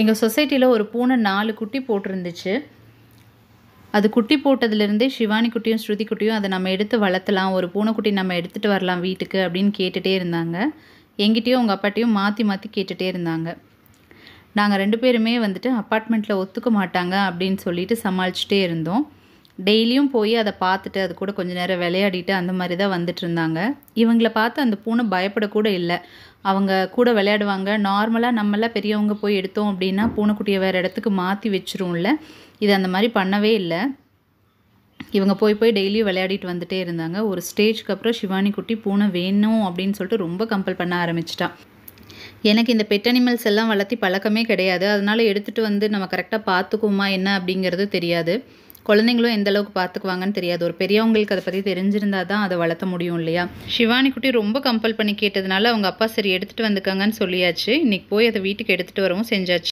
எங்கள் சொசைட்டியில் ஒரு பூனை நாலு குட்டி போட்டிருந்துச்சு. அது குட்டி போட்டதுலேருந்தே சிவானி குட்டியும் ஸ்ருதி குட்டியும் அதை நம்ம எடுத்து வளர்த்தலாம் ஒரு பூனைக்குட்டி நம்ம எடுத்துகிட்டு வரலாம் வீட்டுக்கு அப்படின்னு கேட்டுகிட்டே இருந்தாங்க. எங்கிட்டேயும் உங்கள் அப்பாட்டையும் மாற்றி மாற்றி கேட்டுகிட்டே இருந்தாங்க. நாங்கள் ரெண்டு பேருமே வந்துட்டு அப்பார்ட்மெண்ட்டில் ஒத்துக்க மாட்டாங்க அப்படின்னு சொல்லிட்டு சமாளிச்சுட்டே இருந்தோம். டெய்லியும் போய் அதை பார்த்துட்டு அது கூட கொஞ்சம் நேரம் விளையாடிட்டு அந்த மாதிரி தான் வந்துட்டு இருந்தாங்க. இவங்கள பார்த்து அந்த பூனை பயப்படக்கூட இல்லை. அவங்க கூட விளையாடுவாங்க. நார்மலாக நம்மளாம் பெரியவங்க போய் எடுத்தோம் அப்படின்னா பூனைக்குட்டியை வேறு இடத்துக்கு மாற்றி வச்சிரும்ல இது அந்த மாதிரி பண்ணவே இல்லை. இவங்க போய் போய் டெய்லியும் விளையாடிட்டு வந்துட்டே இருந்தாங்க. ஒரு ஸ்டேஜ்க்கு அப்புறம் சிவானி குட்டி பூனை வேணும் அப்படின்னு சொல்லிட்டு ரொம்ப கம்பல் பண்ண ஆரம்பிச்சிட்டா. எனக்கு இந்த பெட் அனிமல்ஸ் எல்லாம் வளர்த்தி பழக்கமே கிடையாது. அதனால் எடுத்துகிட்டு வந்து நம்ம கரெக்டாக பார்த்துக்குமா என்ன அப்படிங்கிறது தெரியாது. குழந்தைங்களும் எந்த அளவுக்கு பார்த்துக்குவாங்கன்னு தெரியாது. ஒரு பெரியவங்களுக்கு அதை பற்றி தெரிஞ்சிருந்தா தான் அதை வளர்த்த முடியும் இல்லையா? சிவானி குட்டி ரொம்ப கம்பல் பண்ணி கேட்டதுனால அவங்க அப்பா சரி எடுத்துகிட்டு வந்துக்கங்கன்னு சொல்லியாச்சு. இன்னைக்கு போய் அதை வீட்டுக்கு எடுத்துகிட்டு வரவும் செஞ்சாச்சு.